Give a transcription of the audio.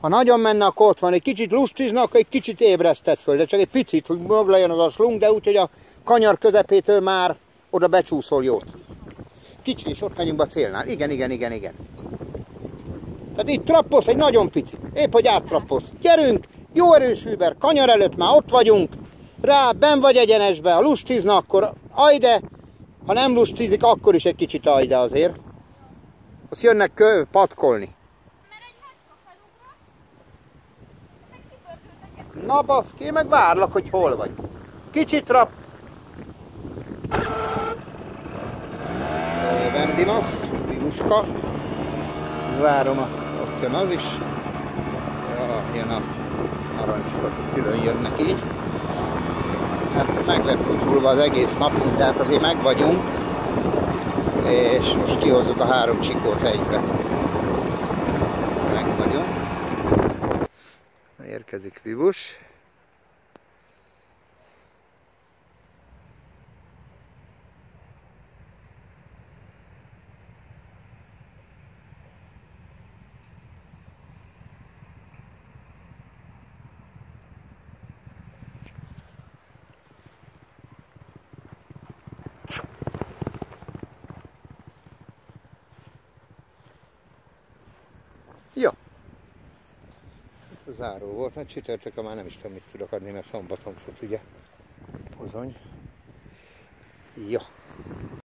Ha nagyon menne, akkor ott van. Egy kicsit lustizna, akkor egy kicsit ébresztett föl, de csak egy picit, hogy maga az a slung, de úgy, hogy a kanyar közepétől már oda becsúszol jót. Kicsi, és ott megyünk be a célnál. Igen, igen, igen, igen. Tehát itt trapposz egy nagyon picit. Épp, hogy áttrapposz. Gyerünk, jó erős Uber, kanyar előtt már ott vagyunk. Rá, ben vagy egyenesbe, ha lustizna, akkor ajde. Ha nem lustizik, akkor is egy kicsit ajde azért. Azt jönnek kö, patkolni. Na baszki, én meg várlak, hogy hol vagy. Kicsit trap. Vendinaszt, Viluska. Várom, a, ott jön az is. Ja, jön a aranycsokat, külön jönnek így. Hát meg lett kutulva az egész napunk, tehát azért meg vagyunk. És most kihozzuk a három csikót egybe. Meg vagyunk. Érkezik Vibus. Jó. Hát záró volt, mert csütörtökön már nem is tudom, mit tudok adni, mert szombaton fut ugye pozony. Jó.